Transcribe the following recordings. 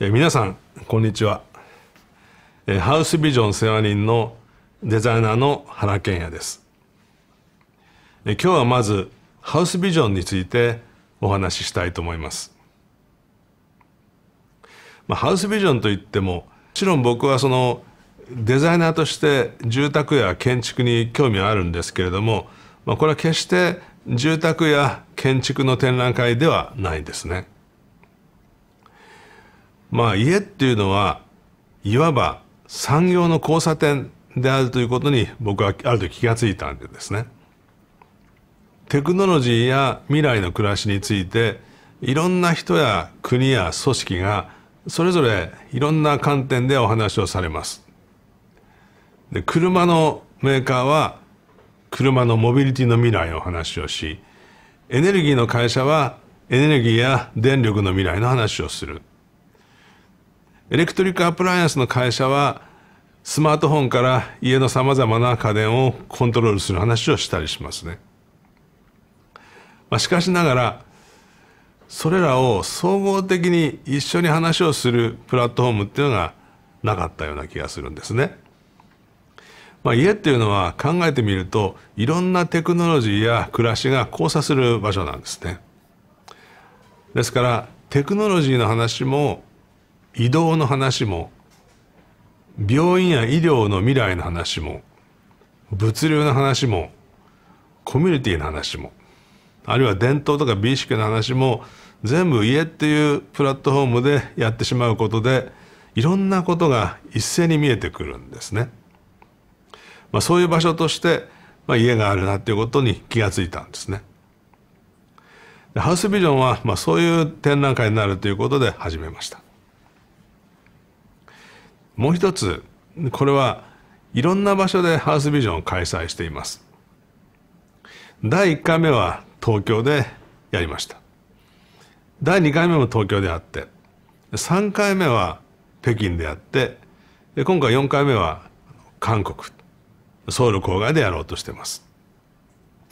え皆さんこんにちは。えハウスビジョン世話人のデザイナーの原健也です。え今日はまずハウスビジョンについてお話ししたいと思います、まあ、ハウスビジョンといってももちろん僕はそのデザイナーとして住宅や建築に興味はあるんですけれども、まあ、これは決して住宅や建築の展覧会ではないですね。まあ家っていうのはいわば産業の交差点であるということに僕はある時気がついたんですね。テクノロジーや未来の暮らしについていろんな人や国や組織がそれぞれいろんな観点でお話をされます。で車のメーカーは車のモビリティの未来の話をしエネルギーの会社はエネルギーや電力の未来の話をする。エレクトリックアプライアンスの会社はスマートフォンから家のさまざまな家電をコントロールする話をしたりしますね。まあ、しかしながらそれらを総合的に一緒に話をするプラットフォームっていうのがなかったような気がするんですね。まあ、家っていうのは考えてみるといろんなテクノロジーや暮らしが交差する場所なんですね。ですからテクノロジーの話も移動の話も病院や医療の未来の話も物流の話もコミュニティの話もあるいは伝統とか美意識の話も全部家っていうプラットフォームでやってしまうことでいろんなことが一斉に見えてくるんですね。まあ、そういう場所として、まあ、家があるなっていうことに気がついたんですね。ハウスビジョンは、まあ、そういう展覧会になるということで始めました。もう一つこれはいろんな場所でハウスビジョンを開催しています。第1回目は東京でやりました。第2回目も東京であって3回目は北京であってで今回4回目は韓国ソウル郊外でやろうとしてます。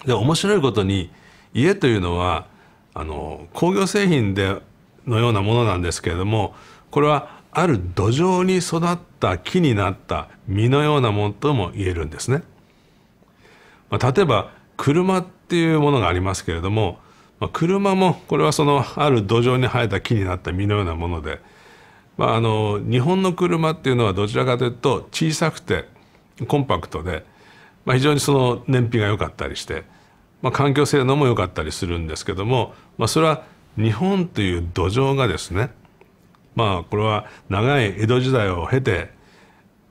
で面白いことに家というのはあの工業製品でのようなものなんですけれどもこれはある土壌に育った木になった実のようなものとも言えるんですね。まあ、例えば車っていうものがありますけれども、まあ、車もこれはそのある土壌に生えた木になった実のようなもので、まあ、あの日本の車っていうのはどちらかというと小さくてコンパクトで、まあ、非常にその燃費が良かったりして、まあ、環境性能も良かったりするんですけども、まあ、それは日本という土壌がですねまあこれは長い江戸時代を経て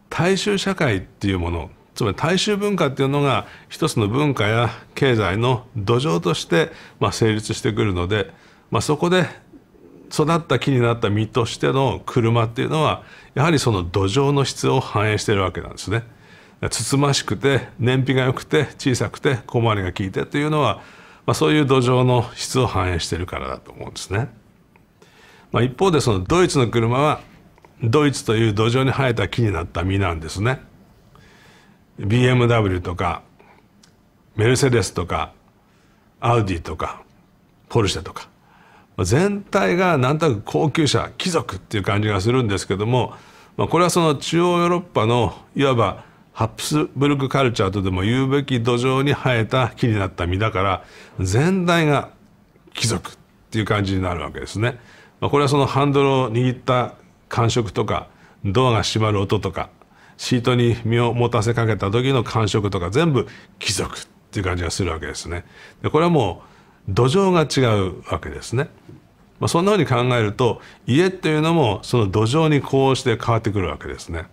大衆社会っていうものつまり大衆文化っていうのが一つの文化や経済の土壌としてまあ成立してくるので、まあ、そこで育った木になった実としての車っていうのはやはりその土壌の質を反映しているわけなんですね。つつましくて燃費が良くて小さくて小回りが利いてというのは、まあ、そういう土壌の質を反映しているからだと思うんですね。まあ、一方でそのドイツの車はドイツという土壌に生えた木になった実なんですね BMW とかメルセデスとかアウディとかポルシェとか全体が何となく高級車貴族っていう感じがするんですけども、まあ、これはその中央ヨーロッパのいわばハプスブルクカルチャーとでも言うべき土壌に生えた木になった実だから全体が貴族っていう感じになるわけですね。まあ、これはそのハンドルを握った感触とかドアが閉まる音とかシートに身を持たせかけた時の感触とか全部貴族っていう感じがするわけですね。でこれはもう土壌が違うわけですね。まあ、そんなふうに考えると家っていうのもその土壌にこうして変わってくるわけですね。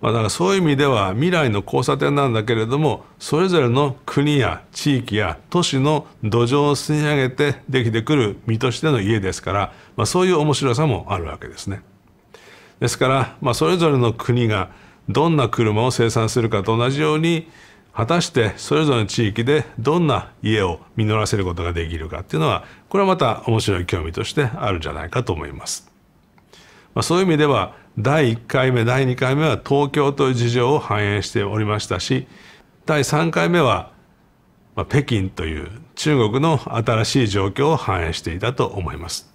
まあ、だからそういう意味では未来の交差点なんだけれどもそれぞれの国や地域や都市の土壌を吸い上げてできてくる身としての家ですから、まあ、そういう面白さもあるわけですね。ですから、まあ、それぞれの国がどんな車を生産するかと同じように果たしてそれぞれの地域でどんな家を実らせることができるかっていうのはこれはまた面白い興味としてあるんじゃないかと思います。まあ、そういう意味では第1回目第2回目は東京という事情を反映しておりましたし第3回目はまあ北京という中国の新しい状況を反映していたと思います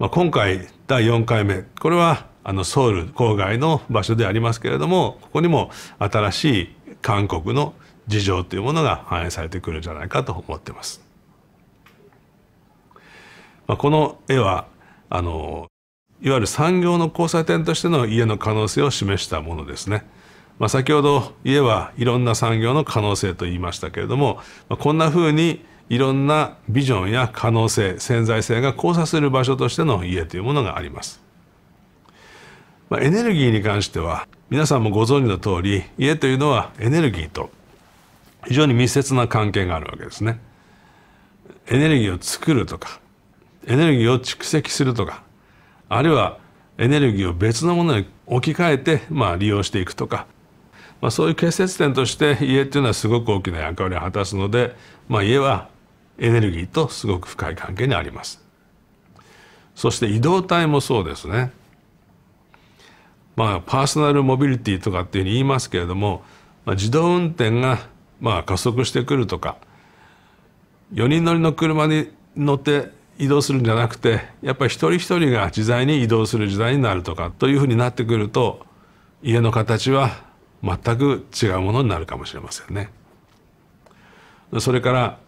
まあ、今回第4回目これはあのソウル郊外の場所でありますけれどもここにも新しい韓国の事情というものが反映されてくるんじゃないかと思ってます。まあ、この絵はあのいわゆる産業の交差点としての家の可能性を示したものですね。まあ、先ほど家はいろんな産業の可能性と言いましたけれども、まあ、こんなふうにいろんなビジョンや可能性潜在性が交差する場所としての家というものがあります。まあ、エネルギーに関しては皆さんもご存知の通り家というのはエネルギーと非常に密接な関係があるわけですね。エネルギーを作るとかエネルギーを蓄積するとかあるいはエネルギーを別のものに置き換えて、まあ、利用していくとか、まあ、そういう結節点として家っていうのはすごく大きな役割を果たすので、まあ、家はエネルギーとすごく深い関係にあります。そして移動体もそうですね。まあパーソナルモビリティとかっていうふうに言いますけれども、まあ、自動運転がまあ加速してくるとか4人乗りの車に乗って移動するんじゃなくてやっぱり一人一人が自在に移動する時代になるとかというふうになってくると家の形は全く違うものになるかもしれませんね。それから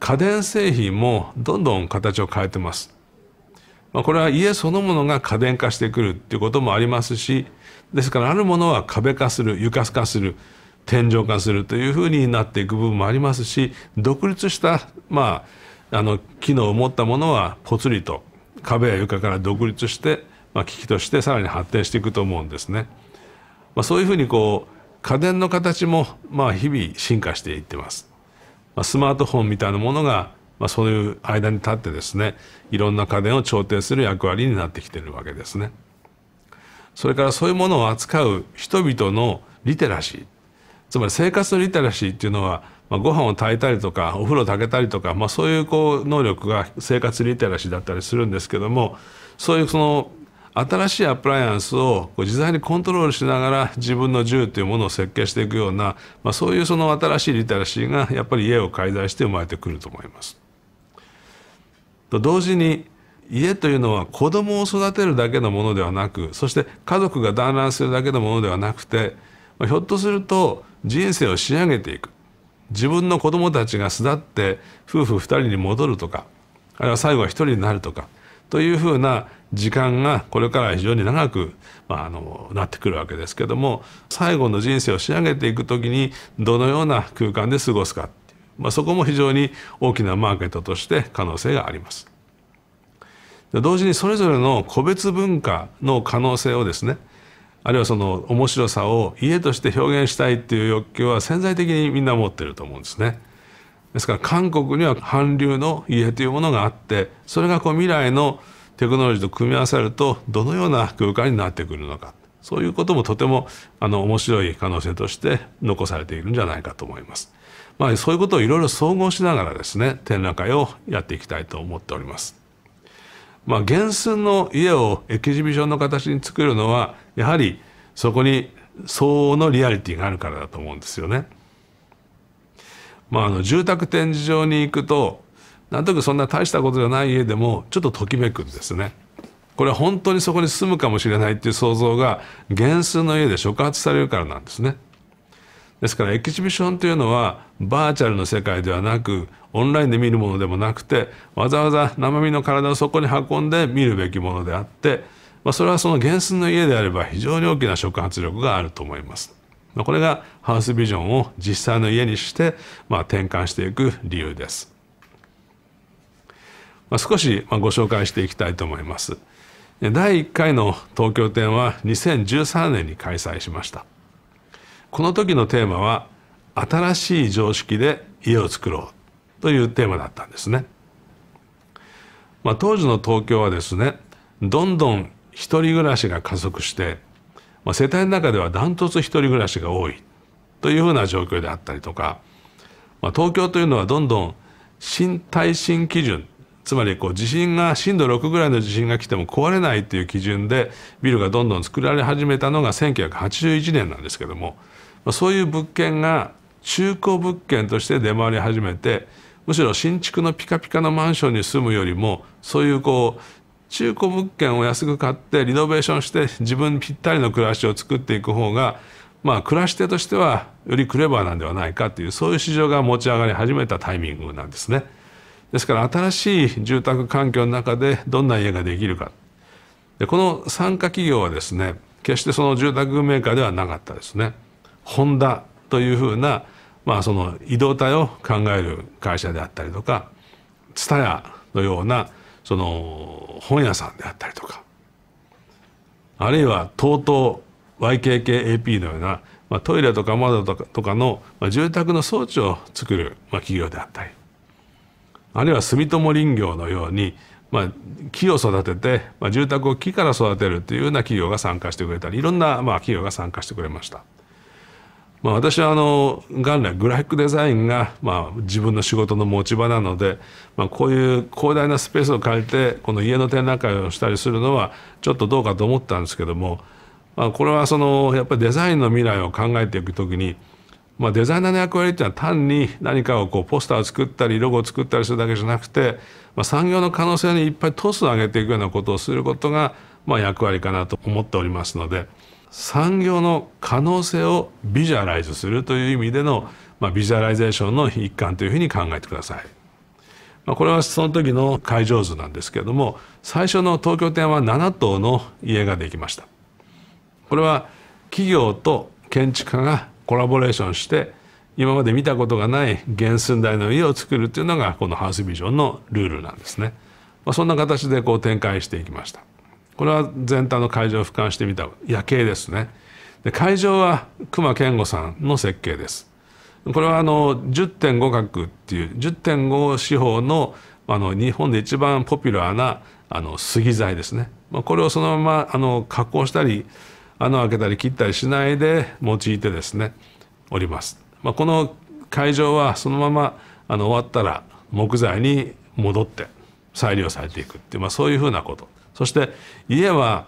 家電製品もどんどん形を変えてます。ま、これは家そのものが家電化してくるっていうこともありますしですからあるものは壁化する床化する天井化するというふうになっていく部分もありますし独立したまああの機能を持ったものはぽつりと壁や床から独立して、まあ、機器としてさらに発展していくと思うんですね。まあ、そういうふうにこう家電の形もまあ日々進化していってます。まあ、スマートフォンみたいなものがまあ、そういう間に立ってですねいろんな家電を調停する役割になってきてるわけですね。それからそういうものを扱う人々のリテラシーつまり生活のリテラシーっていうのは、まあ、ご飯を炊いたりとかお風呂を炊けたりとか、まあ、そういうこう能力が生活リテラシーだったりするんですけどもそういうその新しいアプライアンスをこう自在にコントロールしながら自分の銃というものを設計していくような、まあ、そういうその新しいリテラシーがやっぱり家を介在して生まれてくると思います。と同時に家というのは子供を育てるだけのものではなくそして家族が団らんするだけのものではなくて、まあ、ひょっとすると人生を仕上げていく自分の子供たちが巣立って夫婦2人に戻るとかあるいは最後は1人になるとかというふうな時間がこれから非常に長く、まあ、あのなってくるわけですけども最後の人生を仕上げていく時にどのような空間で過ごすかってまあ、そこも非常に大きなマーケットとして可能性があります。同時にそれぞれの個別文化の可能性をですねあるいはその面白さを家として表現したいっていう欲求は潜在的にみんな持ってると思うんですね。ですから韓国には韓流の家というものがあってそれがこう未来のテクノロジーと組み合わさるとどのような空間になってくるのかそういうこともとてもあの面白い可能性として残されているんじゃないかと思います。まあ、そういうことをいろいろ総合しながらですね展覧会をやっていきたいと思っております。まあ、原寸の家をエキシビションの形に作るのはやはりそこに相応のリアリティがあるからだと思うんですよね。まあ、あの住宅展示場に行くとなんとなくそんな大したことじゃない家でもちょっとときめくんですね。これは本当にそこに住むかもしれないっていう想像が原寸の家で触発されるからなんですね。ですからエキシビションというのはバーチャルの世界ではなくオンラインで見るものでもなくてわざわざ生身の体をそこに運んで見るべきものであって、まあ、それはその原寸の家であれば非常に大きな触発力があると思います。まあ、これがハウスビジョンを実際の家にして、まあ、転換していく理由です。まあ、少しご紹介していきたいと思います。第1回の東京展は2013年に開催しました。この時のテーマは新しい常識で家を作ろうというテーマだったんですね。まあ、当時の東京はですねどんどん一人暮らしが加速して、まあ、世帯の中ではダントツ一人暮らしが多いというふうな状況であったりとか、まあ、東京というのはどんどん新耐震基準つまりこう地震が震度6ぐらいの地震が来ても壊れないっていう基準でビルがどんどん作られ始めたのが1981年なんですけどもそういう物件が中古物件として出回り始めてむしろ新築のピカピカのマンションに住むよりもそういうこう中古物件を安く買ってリノベーションして自分ぴったりの暮らしを作っていく方がまあ暮らし手としてはよりクレバーなんではないかというそういう市場が持ち上がり始めたタイミングなんですね。ですから新しい住宅環境の中でどんな家ができるかでこの参加企業はですね決してその住宅メーカーではなかったですね。ホンダというふうな、まあ、その移動体を考える会社であったりとか蔦屋のようなその本屋さんであったりとかあるいは TOTO YKKAP のような、まあ、トイレとか窓とかとかの、まあ、住宅の装置を作る、まあ、企業であったりあるいは住友林業のように、まあ、木を育てて、まあ、住宅を木から育てるというような企業が参加してくれたりいろんな、まあ、企業が参加してくれました。まあ、私はあの元来グラフィックデザインがまあ自分の仕事の持ち場なので、まあ、こういう広大なスペースを借りてこの家の展覧会をしたりするのはちょっとどうかと思ったんですけども、まあ、これはそのやっぱりデザインの未来を考えていく時に、まあ、デザイナーの役割っていうのは単に何かをこうポスターを作ったりロゴを作ったりするだけじゃなくて、まあ、産業の可能性にいっぱいトスを上げていくようなことをすることがまあ役割かなと思っておりますので。産業の可能性をビジュアライズするという意味での、まあ、ビジュアライゼーションの一環というふうに考えてください。まあ、これはその時の会場図なんですけれども最初の東京展は7棟の家ができました。これは企業と建築家がコラボレーションして今まで見たことがない原寸大の家を作るというのがこの HOUSE VISION のルールなんですね。まあ、そんな形でこう展開していきました。これは全体の会場を俯瞰してみた。夜景ですね。で会場は隈研吾さんの設計です。これはあの10.5角っていう10.5四方のあの日本で一番ポピュラーなあの杉材ですね、まあ、これをそのままあの加工したり穴を開けたり切ったりしないで用いてですねおります、まあ、この会場はそのままあの終わったら木材に戻って再利用されていくっていう、まあ、そういうふうなこと。そして家は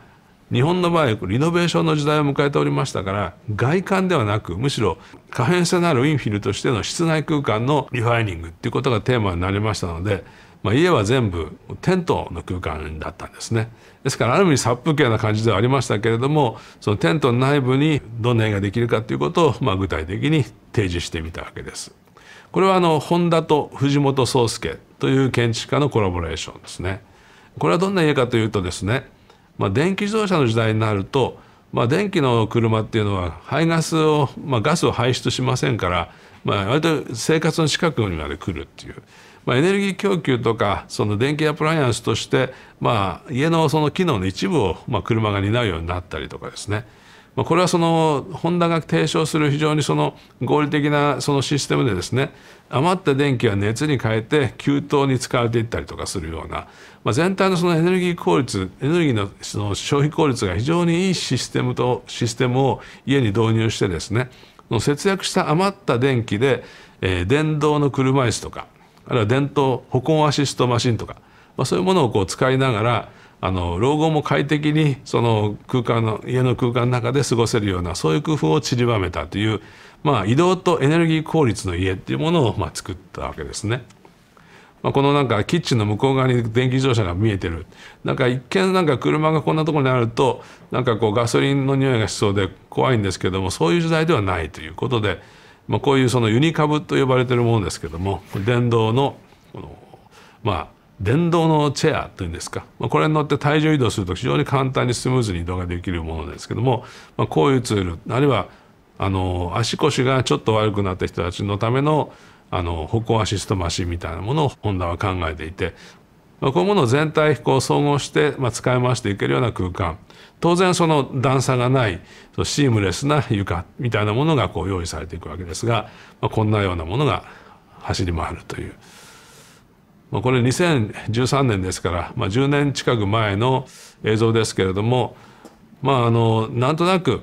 日本の場合リノベーションの時代を迎えておりましたから外観ではなくむしろ可変性のあるインフィルとしての室内空間のリファイニングっていうことがテーマになりましたので、まあ、家は全部テントの空間だったんですね。ですからある意味殺風景な感じではありましたけれどもそのテントの内部にどんな絵ができるかということをまあ具体的に提示してみたわけです。これはあの本田と藤本壮介という建築家のコラボレーションですね。これはどんな家かというとですね、まあ、電気自動車の時代になると、まあ、電気の車っていうのは排ガスを、まあ、ガスを排出しませんから、まあ、割と生活の近くにまで来るっていう。まあ、エネルギー供給とかその電気アプライアンスとして、まあ、家のその機能の一部を、まあ、車が担うようになったりとかですねま、これはそのホンダが提唱する非常にその合理的なそのシステムでですね余った電気は熱に変えて給湯に使われていったりとかするような、まあ、全体のそのエネルギー効率エネルギーのその消費効率が非常にいいシステムとシステムを家に導入してですね節約した余った電気で、えー、電動の車椅子とかあるいは電動歩行アシストマシンとか、まあ、そういうものをこう使いながらあの老後も快適にその空間の家の空間の中で過ごせるようなそういう工夫を散りばめたという、まあ、移動とエネルギー効率の家っていうものをまあ作ったわけですね。まあ、このなんかキッチンの向こう側に電気自動車が見えてるなんか一見なんか車がこんなところにあるとなんかこうガソリンの匂いがしそうで怖いんですけどもそういう時代ではないということで、まあ、こういうそのユニ株と呼ばれてるものですけども電動のこのまあ電動のチェアというんですか、まあ、これに乗って体重移動すると非常に簡単にスムーズに移動ができるものですけども、まあ、こういうツールあるいはあの足腰がちょっと悪くなった人たちのためのあの歩行アシストマシンみたいなものをホンダは考えていて、まあ、こういうものを全体こう総合して、まあ、使い回していけるような空間当然その段差がないシームレスな床みたいなものがこう用意されていくわけですが、まあ、こんなようなものが走り回るという。まあ、これ2013年ですから、まあ、10年近く前の映像ですけれどもまああのなんとなく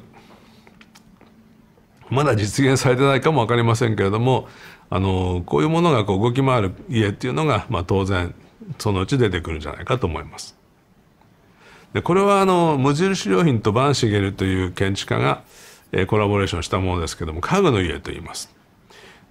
まだ実現されてないかも分かりませんけれどもあのこういうものがこう動き回る家っていうのが、まあ、当然そのうち出てくるんじゃないかと思います。でこれはあの無印良品とバンシゲルという建築家が、えー、コラボレーションしたものですけども家具の家と言います。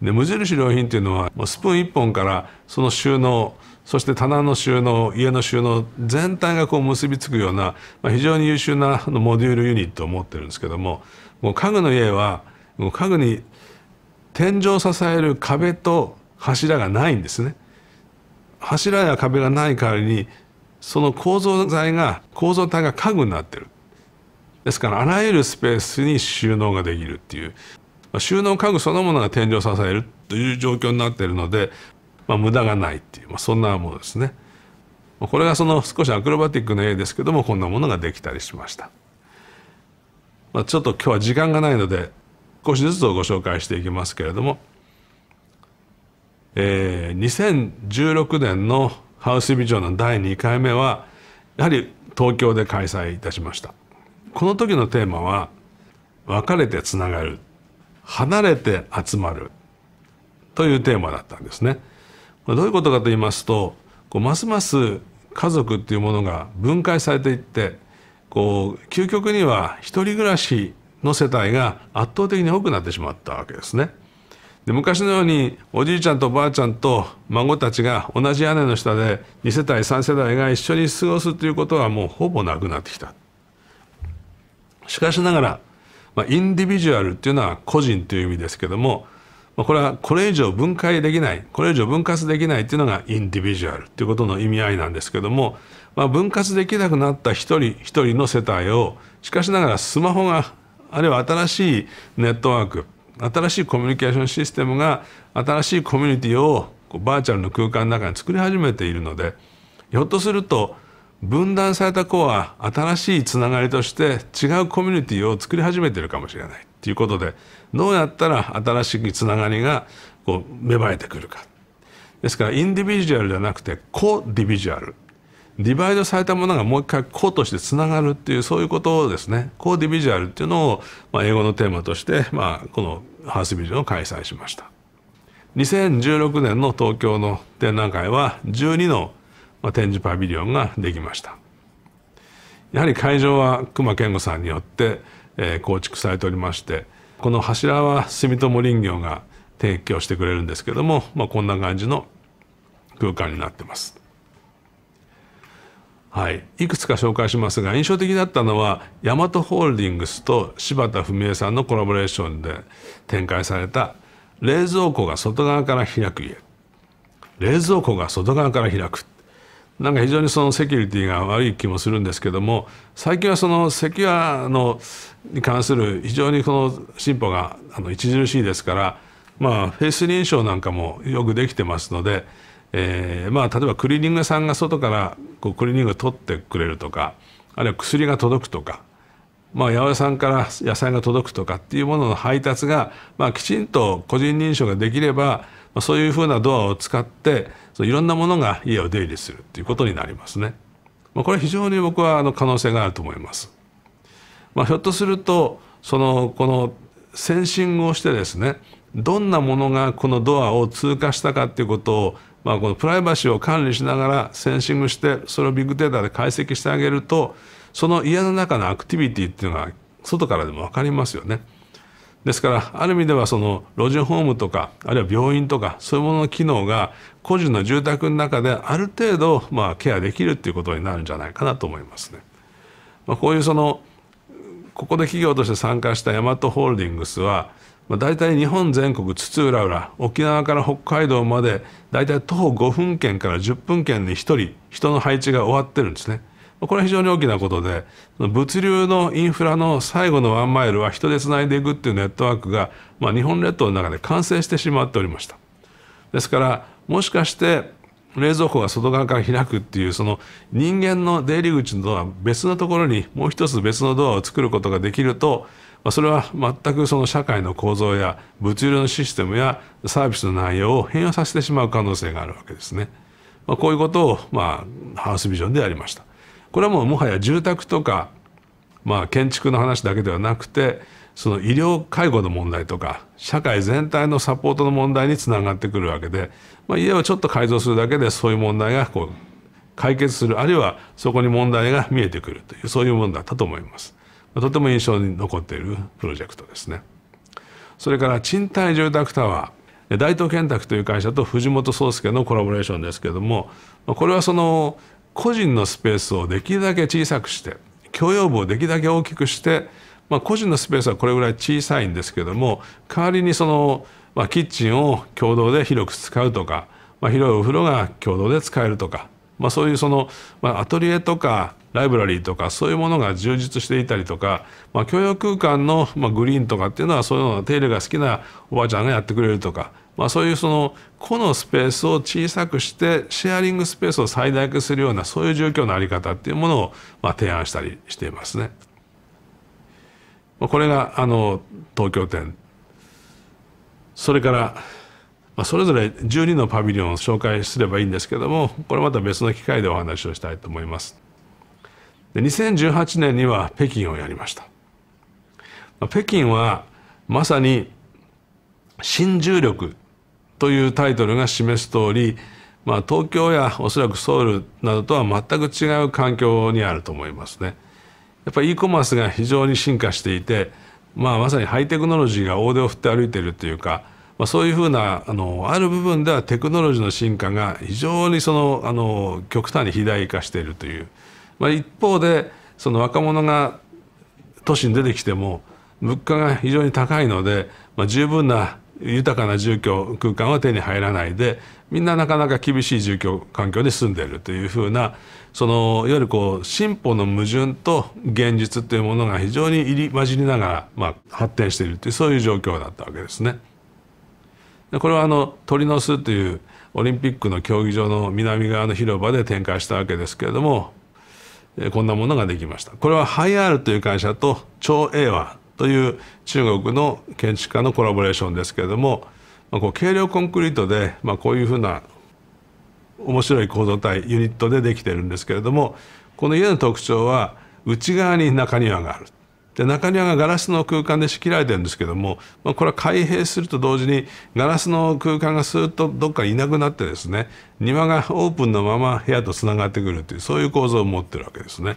で無印良品っていうのはもうスプーン1本からその収納そして棚の収納家の収納全体がこう結びつくような、まあ、非常に優秀なモデュールユニットを持ってるんですけどももう家具の家はもう家具に天井を支える壁と柱がないんですね。柱や壁がない代わりにその構造材が構造体が家具になってるですからあらゆるスペースに収納ができるっていう収納家具そのものが天井を支えるという状況になっているので、まあ、無駄がないっていう、まあ、そんなものですね。これがその少しアクロバティックな絵ですけどもこんなものができたりしました。まあ、ちょっと今日は時間がないので少しずつご紹介していきますけれども、えー、2016年のハウスビジョンの第2回目はやはり東京で開催いたしましたこの時のテーマは別れてつながる離れて集まるというテーマだったんですねどういうことかと言いますとこうますます家族っていうものが分解されていってこう究極には一人暮らしの世帯が圧倒的に多くなってしまったわけですね。で昔のようにおじいちゃんとおばあちゃんと孫たちが同じ屋根の下で2世帯3世代が一緒に過ごすということはもうほぼなくなってきた。しかしながら、まあ、インディビジュアルっていうのは個人という意味ですけども、まあ、これはこれ以上分解できないこれ以上分割できないっていうのがインディビジュアルということの意味合いなんですけども、まあ、分割できなくなった一人一人の世帯をしかしながらスマホがあるいは新しいネットワーク新しいコミュニケーションシステムが新しいコミュニティをバーチャルの空間の中に作り始めているのでひょっとすると分断された子は新しいつながりとして違うコミュニティを作り始めてるかもしれないということでどうやったら新しいつながりがこう芽生えてくるか。ですからインディビジュアルじゃなくてコディビジュアル。ディバイドされたものがもう一回個としてつながるっていうそういうことをですね。コーディビジュアルっていうのを、まあ、英語のテーマとして、まあ、このハウスビジョンを開催しました。2016年の東京の展覧会は12の、まあ、展示パビリオンができました。やはり会場は隈研吾さんによって、えー、構築されておりましてこの柱は住友林業が提供してくれるんですけども、まあ、こんな感じの空間になってます。はい、いくつか紹介しますが印象的だったのはヤマトホールディングスと柴田文江さんのコラボレーションで展開された冷蔵庫が外側から開く家。冷蔵庫が外側から開くなんか非常にそのセキュリティが悪い気もするんですけども最近はそのセキュアのに関する非常にこの進歩があの著しいですからまあフェイス認証なんかもよくできてますのでえー、まあ例えばクリーニング屋さんが外からこうクリーニングを取ってくれるとかあるいは薬が届くとか、まあ、八百屋さんから野菜が届くとかっていうものの配達が、まあ、きちんと個人認証ができれば、まあ、そういうふうなドアを使ってそのいろんなものが家を出入りするっていうことになりますね。まあ、これ非常に僕はあの可能性があると思います。まあ、ひょっとするとそのこのセンシングをしてですねどんなものがこのドアを通過したかっていうことをまあ、このプライバシーを管理しながらセンシングしてそれをビッグデータで解析してあげるとその家の中のアクティビティっていうのが外からでも分かりますよね。ですからある意味ではその老人ホームとかあるいは病院とかそういうものの機能が個人の住宅の中である程度まあケアできるっていうことになるんじゃないかなと思いますね。まあ、こういうそのここで企業として参加したヤマトホールディングスはまあ、大体日本全国津々浦々沖縄から北海道まで大体徒歩5分圏から10分圏に1人人の配置が終わってるんですね。これは非常に大きなことで物流のインフラの最後のワンマイルは人でつないでいくっていうネットワークが、まあ、日本列島の中で完成してしまっておりました。ですからもしかして冷蔵庫が外側から開くっていうその人間の出入り口のドア別のところにもう一つ別のドアを作ることができるとまあ、それは全くその社会の構造や物流のシステムやサービスの内容を変容させてしまう可能性があるわけですね。まあ、こういうことを、まあ、ハウスビジョンでやりました。これはもうもはや住宅とか、まあ、建築の話だけではなくてその医療介護の問題とか社会全体のサポートの問題につながってくるわけで、まあ、家をちょっと改造するだけでそういう問題がこう解決するあるいはそこに問題が見えてくるというそういうものだったと思います。とても印象に残っているプロジェクトですね。それから賃貸住宅タワー、大東建託という会社と藤本壮介のコラボレーションですけれどもこれはその個人のスペースをできるだけ小さくして許容部をできるだけ大きくして、まあ、個人のスペースはこれぐらい小さいんですけども代わりにその、まあ、キッチンを共同で広く使うとか、まあ、広いお風呂が共同で使えるとか、まあ、そういうその、まあ、アトリエとかライブラリーとかそういうものが充実していたりとか、まあ、共用空間の、まあ、グリーンとかっていうのはそういうの手入れが好きなおばあちゃんがやってくれるとか、まあ、そういうその個のスペースを小さくしてシェアリングスペースを最大化するようなそういう状況の在り方っていうものを、まあ、提案したりしていますね。これがあの東京店それから、まあ、それぞれ12のパビリオンを紹介すればいいんですけどもこれまた別の機会でお話をしたいと思います。で2018年には北京をやりました。北京はまさに新重力というタイトルが示す通り、まあ、東京やおそらくソウルなどとは全く違う環境にあると思いますね。やっぱり e コマースが非常に進化していて、まあ、まさにハイテクノロジーが大手を振って歩いているというか、まあ、そういうふうなあのある部分ではテクノロジーの進化が非常にそのあの極端に肥大化しているというまあ、一方でその若者が都市に出てきても物価が非常に高いので、まあ、十分な豊かな住居空間は手に入らないでみんななかなか厳しい住居環境に住んでいるというふうなそのいわゆるこう進歩の矛盾と現実というものが非常に入り混じりながら、まあ、発展しているというそういう状況だったわけですね。でこれはあの鳥の巣というオリンピックの競技場の南側の広場で展開したわけですけれどもこんなものができました。これはハイアールという会社と超英和という中国の建築家のコラボレーションですけれども、まあ、こう軽量コンクリートで、まあ、こういうふうな面白い構造体ユニットでできてるんですけれどもこの家の特徴は内側に中庭がある。で中庭がガラスの空間で仕切られてるんですけども、まあ、これは開閉すると同時にガラスの空間がスーッとどっかいなくなってですね庭がオープンのまま部屋とつながってくるというそういう構造を持ってるわけですね。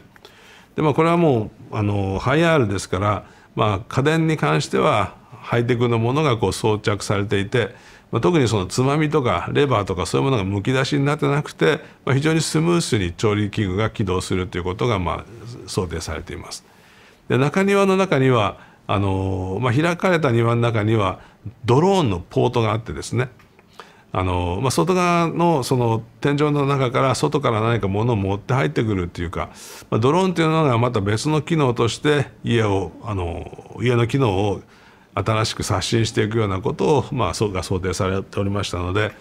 でまあ、これはもうあのハイアールですから、まあ、家電に関してはハイテクのものがこう装着されていて、まあ、特にそのつまみとかレバーとかそういうものがむき出しになってなくて、まあ、非常にスムースに調理器具が起動するということがまあ想定されています。で中庭の中にはあの、まあ、開かれた庭の中にはドローンのポートがあってですね。あの、まあ、外側のその天井の中から外から何か物を持って入ってくるっていうか、まあ、ドローンっていうのがまた別の機能として家をあの家の機能を新しく刷新していくようなことを、まあ、そうが想定されておりましたので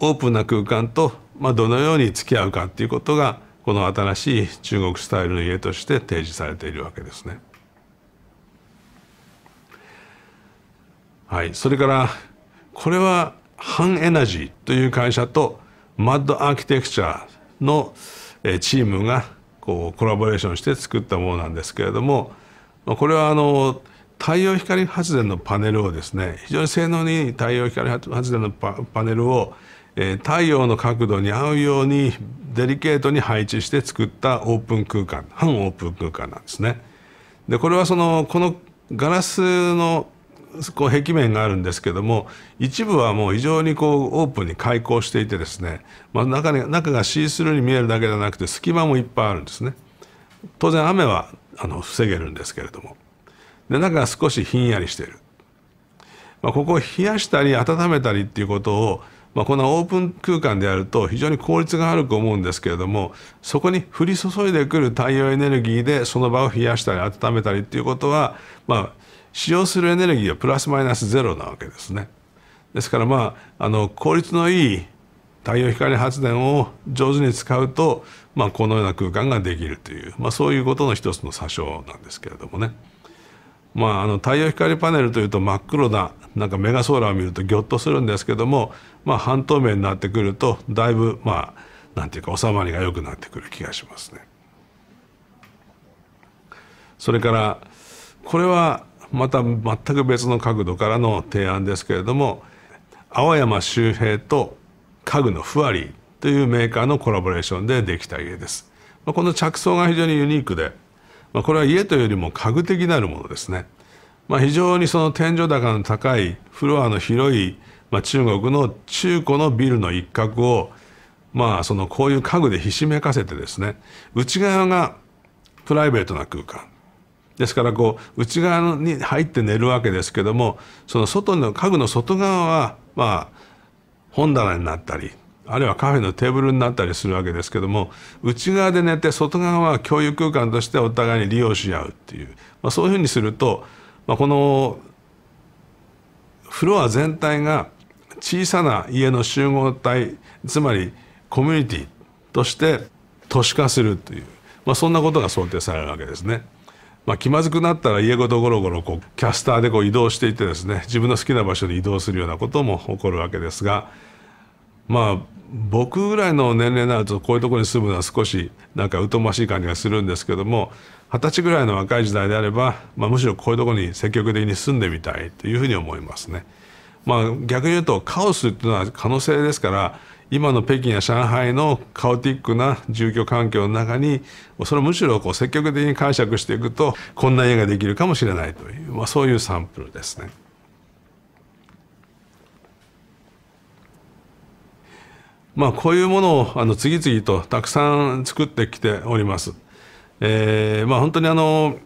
オープンな空間と、まあ、どのように付き合うかっていうことがこの新しい中国スタイルの家として提示されているわけですね。はい、それからこれはハンエナジーという会社とマッドアーキテクチャのチームがこうコラボレーションして作ったものなんですけれどもこれはあの太陽光発電のパネルをですね非常に性能にいい太陽光発電のパネルをえ太陽の角度に合うようにデリケートに配置して作ったオープン空間半オープン空間なんですね。でこれはそのこのガラスのこう壁面があるんですけども一部はもう非常にこうオープンに開口していてですね、まあ、中に中がシースルーに見えるだけじゃなくて隙間もいっぱいあるんですね。当然雨はあの防げるんですけれどもで中が少しひんやりしている、まあ、ここを冷やしたり温めたりっていうことをまあ、このオープン空間であると非常に効率があると思うんですけれどもそこに降り注いでくる太陽エネルギーでその場を冷やしたり温めたりっていうことは、まあ、使用するエネルギーはプラスマイナスゼロなわけですね。ですからまああの効率のいい太陽光発電を上手に使うと、まあ、このような空間ができるという、まあ、そういうことの一つの詐称なんですけれどもね。まあ、あの太陽光パネルというと真っ黒ななんかメガソーラーを見るとギョッとするんですけども、まあ、半透明になってくるとだいぶまあなんていうか収まりが良くなってくる気がしますね。それからこれはまた全く別の角度からの提案ですけれども青山周平と家具のふわりというメーカーのコラボレーションでできた家です。この着想が非常にユニークで、まあ、これは家というよりも家具的なるものですね。まあ、非常にその天井高の高いフロアの広い、まあ、中国の中古のビルの一角をまあそのこういう家具でひしめかせてですね内側がプライベートな空間ですからこう内側に入って寝るわけですけどもその外の家具の外側はまあ本棚になったりあるいはカフェのテーブルになったりするわけですけども内側で寝て外側は共有空間としてお互いに利用し合うっていう、まあ、そういうふうにすると、まあ、このフロア全体が小さな家の集合体つまりコミュニティとして都市化するという、まあ、そんなことが想定されるわけですね。まあ、気まずくなったら家ごとゴロゴロこうキャスターでこう移動していってですね自分の好きな場所に移動するようなことも起こるわけですがまあ僕ぐらいの年齢になるとこういうところに住むのは少しなんか疎ましい感じがするんですけども二十歳ぐらいの若い時代であれば、まあ、むしろこういうところに積極的に住んでみたいというふうに思いますね。まあ、逆に言うとカオスっていうのは可能性ですから今の北京や上海のカオティックな住居環境の中にそれをむしろこう積極的に解釈していくとこんな家ができるかもしれないという、まあ、そういうサンプルですね。まあこういうものをあの次々とたくさん作ってきております。えー、まあ本当にあの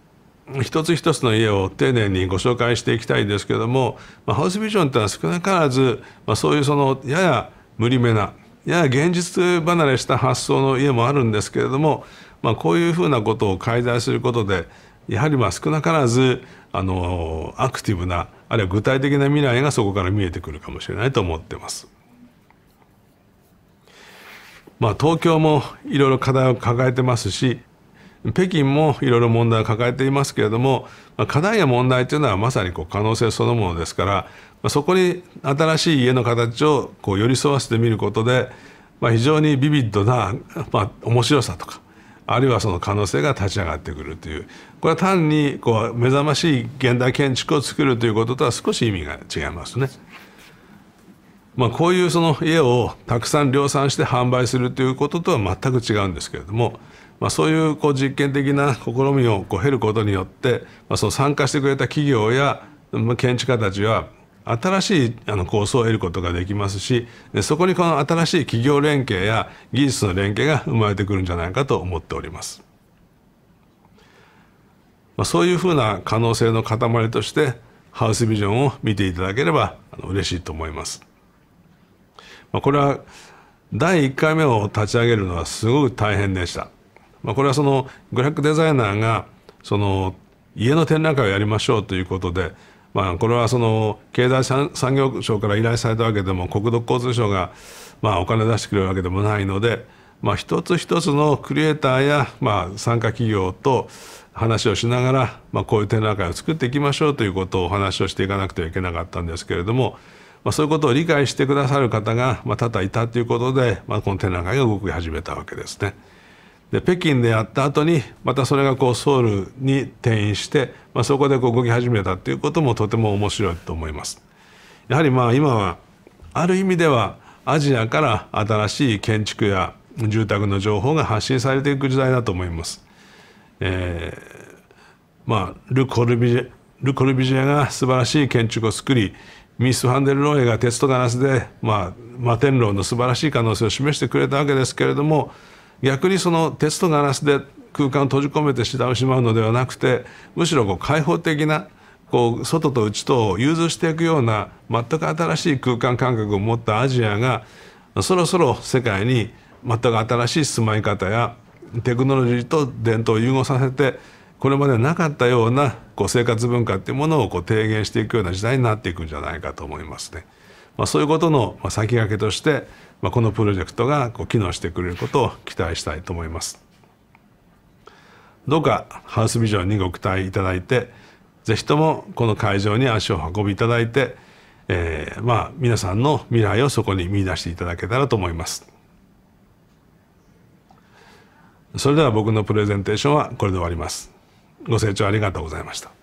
一つ一つの家を丁寧にご紹介していきたいですけれども、まあ、ハウスビジョンというのは少なからず、まあ、そういうそのやや無理めなやや現実離れした発想の家もあるんですけれども、まあ、こういうふうなことを介在することでやはりまあ少なからずあのアクティブなあるいは具体的な未来がそこから見えてくるかもしれないと思ってます。まあ、東京もいろいろ課題を抱えてますし北京もいろいろ問題を抱えていますけれども、まあ、課題や問題というのはまさにこう可能性そのものですから、まあ、そこに新しい家の形をこう寄り添わせてみることで、まあ、非常にビビッドな、まあ、面白さとかあるいはその可能性が立ち上がってくるというこれは単にこう目覚ましい現代建築を作るということとは少し意味が違いますね。まあ、こういうその家をたくさん量産して販売するということとは全く違うんですけれどもまあ、そういうこう実験的な試みをこう経ることによって、まあ、その参加してくれた企業や建築家たちは新しいあの構想を得ることができますしそこにこの新しい企業連携や技術の連携が生まれてくるんじゃないかと思っております。まあ、そういうふうな可能性の塊としてハウスビジョンを見ていただければ嬉しいと思います。まあ、これは第1回目を立ち上げるのはすごく大変でした。まあ、これはそのグラフィックデザイナーがその家の展覧会をやりましょうということで、まあ、これはその経済産業省から依頼されたわけでも国土交通省がまあお金出してくれるわけでもないので、まあ、一つ一つのクリエイターやまあ参加企業と話をしながら、まあ、こういう展覧会を作っていきましょうということをお話をしていかなくてはいけなかったんですけれども、まあ、そういうことを理解してくださる方が、まあ、多々いたということで、まあ、この展覧会が動き始めたわけですね。で北京でやった後にまたそれがこうソウルに転移して、まあ、そこでこう動き始めたっていうこともとても面白いと思います。やはりまあ今はある意味ではアジアから新しい建築や住宅の情報が発信されていく時代だと思います。えー、まあル・コルビジェル・コルビジェが素晴らしい建築を作りミス・ファンデル・ローエが鉄とガラスで、まあ、摩天楼の素晴らしい可能性を示してくれたわけですけれども逆にその鉄とガラスで空間を閉じ込めてしまうのではなくてむしろこう開放的なこう外と内とを融通していくような全く新しい空間感覚を持ったアジアがそろそろ世界に全く新しい住まい方やテクノロジーと伝統を融合させてこれまでなかったようなこう生活文化っていうものをこう提言していくような時代になっていくんじゃないかと思いますね。まあ、そういうことの先駆けとしてまあ、このプロジェクトがこう機能してくれることを期待したいと思います。どうかハウスビジョンにご期待いただいてぜひともこの会場に足を運びいただいて、えー、まあ皆さんの未来をそこに見出していただけたらと思います。それでは僕のプレゼンテーションはこれで終わります。ご清聴ありがとうございました。